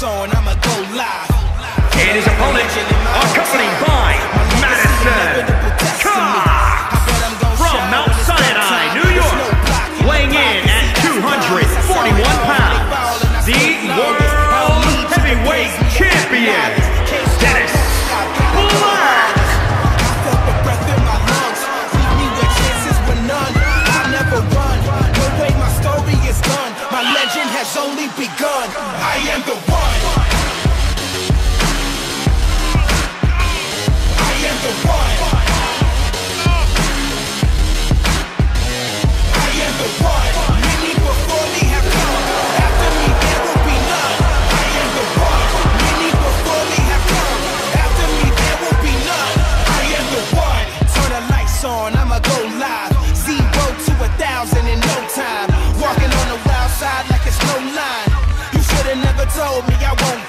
sewing. Has only begun. I am the one. told me I won't